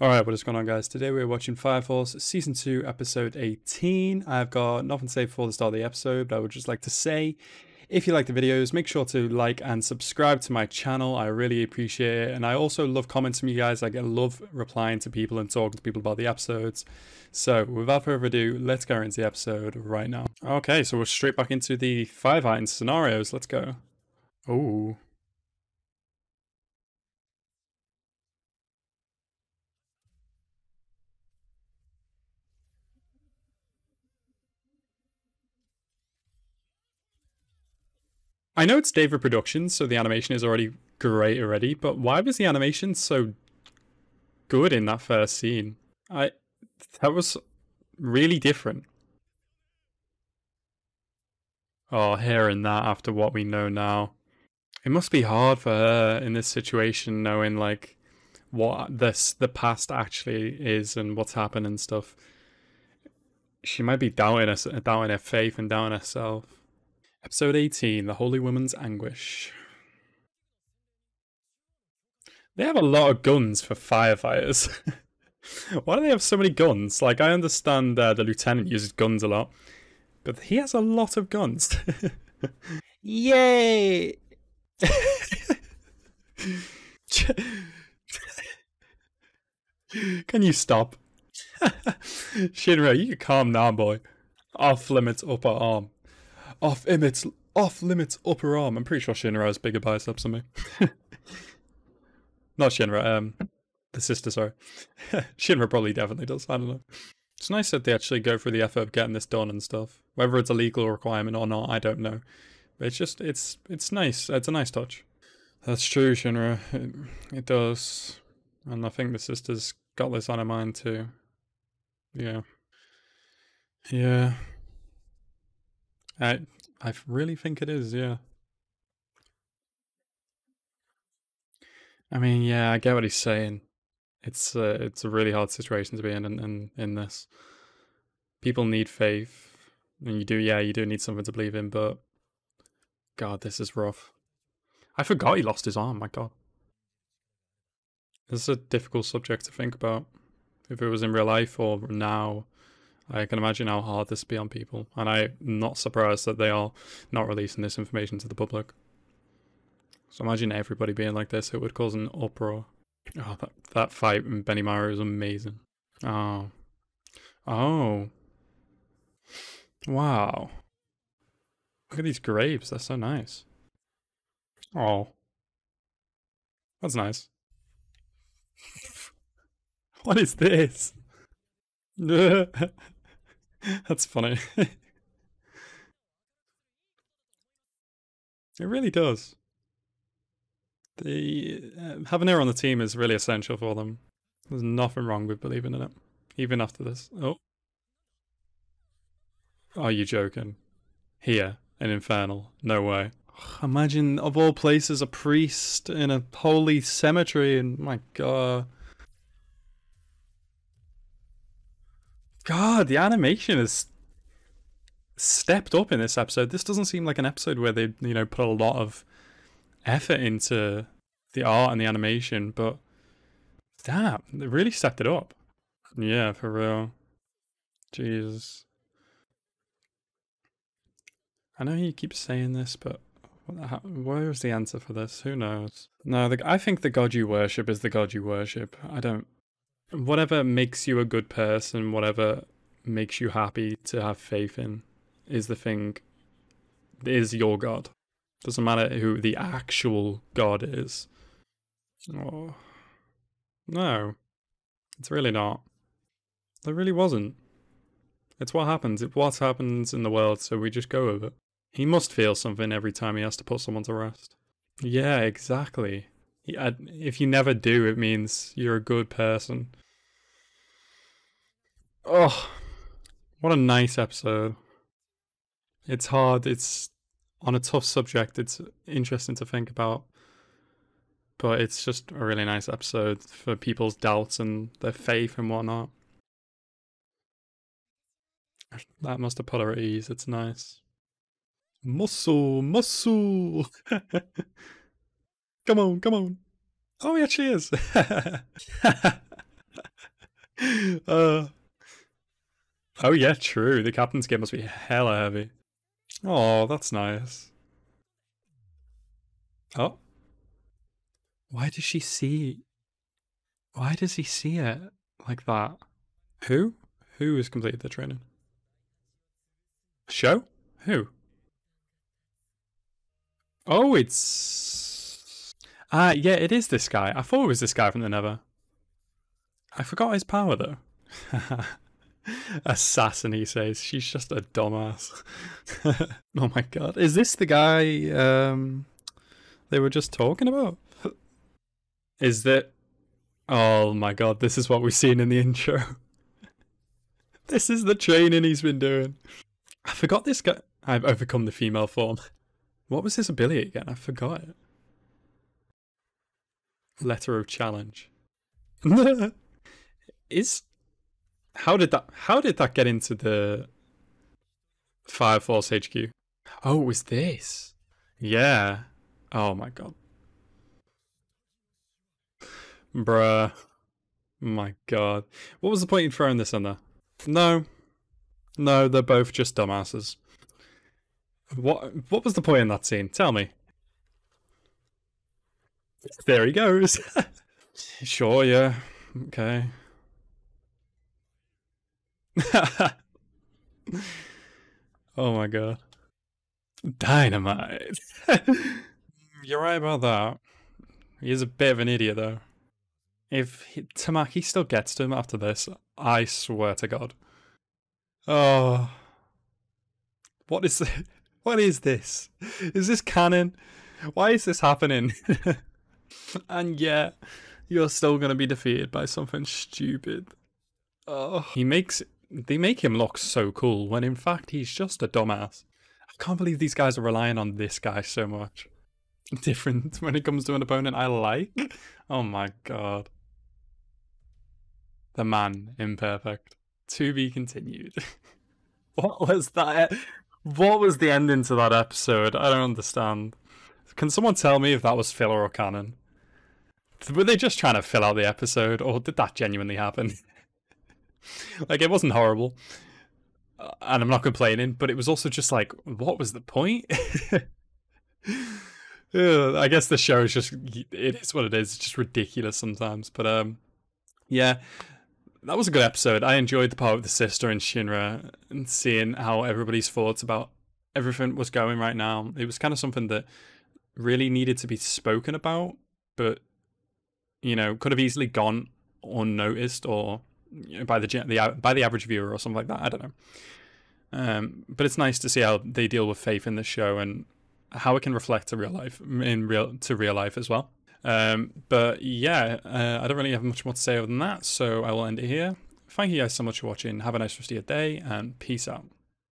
Alright, what is going on guys? Today we're watching Fire Force Season 2, Episode 18. I've got nothing to say before the start of the episode, but I would just like to say, if you like the videos, make sure to like and subscribe to my channel. I really appreciate it. And I also love comments from you guys. I love replying to people and talking to people about the episodes. So, without further ado, let's go into the episode right now. Okay, so we're straight back into the firefighting scenarios. Let's go. Oh. I know it's David Productions, so the animation is already great already, but why was the animation so good in that first scene? I that was really different. Oh, hearing that after what we know now. It must be hard for her in this situation knowing like what this the past actually is and what's happened and stuff. She might be doubting her, doubting her faith and doubting herself. Episode 18 The Holy Woman's Anguish. They have a lot of guns for firefighters. Why do they have so many guns? Like, I understand uh, the lieutenant uses guns a lot, but he has a lot of guns. Yay! Can you stop? Shinra, you can calm down, boy. Off limits upper arm off limits, off limits upper arm. I'm pretty sure Shinra has bigger biceps than me. Not Shinra, um, the sister, sorry. Shinra probably definitely does. I don't know. It's nice that they actually go through the effort of getting this done and stuff. Whether it's a legal requirement or not, I don't know. But it's just, it's it's nice. It's a nice touch. That's true, Shinra. It, it does. And I think the sister's got this on her mind too. Yeah. Yeah. I I really think it is, yeah. I mean, yeah, I get what he's saying. It's uh, it's a really hard situation to be in, in in in this. People need faith, and you do, yeah, you do need something to believe in. But God, this is rough. I forgot he lost his arm. My God, this is a difficult subject to think about. If it was in real life or now, I can imagine how hard this be on people, and I'm not surprised that they are not releasing this information to the public. So imagine everybody being like this, it would cause an uproar. Oh, that, that fight in Benimaru is amazing. Oh. Oh. Wow. Look at these graves, they're so nice. Oh. That's nice. what is this? That's funny. it really does. The uh, having her on the team is really essential for them. There's nothing wrong with believing in it, even after this. Oh, are you joking? Here in Infernal? No way. Imagine, of all places, a priest in a holy cemetery, and my god. God, the animation is stepped up in this episode. This doesn't seem like an episode where they, you know, put a lot of effort into the art and the animation, but damn, they really stepped it up. Yeah, for real. Jesus. I know he keeps saying this, but what where is the answer for this? Who knows? No, the, I think the god you worship is the god you worship. I don't whatever makes you a good person, whatever makes you happy to have faith in, is the thing, is your God. Doesn't matter who the actual God is. Oh. No. It's really not. There really wasn't. It's what happens. It's what happens in the world, so we just go with it. He must feel something every time he has to put someone to rest. Yeah, exactly. If you never do, it means you're a good person. Oh, what a nice episode. It's hard. It's on a tough subject. It's interesting to think about. But it's just a really nice episode for people's doubts and their faith and whatnot. That must have put her at ease. It's nice. Muscle, muscle. come on, come on. Oh, he actually is. Uh, oh yeah, true. The captain's game must be hella heavy. Oh, that's nice. Oh. Why does she see? Why does he see it like that? Who? Who has completed the training? Show? Who? Oh, it's. Ah, uh, yeah, it is this guy. I thought it was this guy from the Nether. I forgot his power though. Assassin, he says. She's just a dumbass. oh my god. Is this the guy um, they were just talking about? Is that. Oh my god, this is what we've seen in the intro. this is the training he's been doing. I forgot this guy. I've overcome the female form. What was his ability again? I forgot it. Letter of challenge. is how did that how did that get into the Fire Force HQ? Oh, it was this. Yeah. Oh my god. Bruh. My god. What was the point in throwing this in there? No. No, they're both just dumbasses. What what was the point in that scene? Tell me. There he goes. sure, yeah. Okay. oh my god. Dynamite. You're right about that. He's a bit of an idiot though. If he, Tamaki still gets to him after this, I swear to God. Oh. What is this? What is this? Is this canon? Why is this happening? and yet, you're still going to be defeated by something stupid. Oh. He makes they make him look so cool when in fact he's just a dumbass. I can't believe these guys are relying on this guy so much. Different when it comes to an opponent I like. Oh my god. The man imperfect. To be continued. what was that? What was the ending to that episode? I don't understand. Can someone tell me if that was filler or canon? Were they just trying to fill out the episode, or did that genuinely happen? like it wasn't horrible, uh, and I'm not complaining, but it was also just like, what was the point? I guess the show is just it is what it is. It's just ridiculous sometimes, but um, yeah, that was a good episode. I enjoyed the part with the sister and Shinra and seeing how everybody's thoughts about everything was going right now. It was kind of something that really needed to be spoken about, but you know, could have easily gone unnoticed or you know, by the, the by the average viewer or something like that. I don't know. Um, but it's nice to see how they deal with faith in the show and how it can reflect to real life in real to real life as well. Um, but yeah, uh, I don't really have much more to say other than that, so I will end it here. Thank you guys so much for watching. Have a nice rest of your day, and peace out.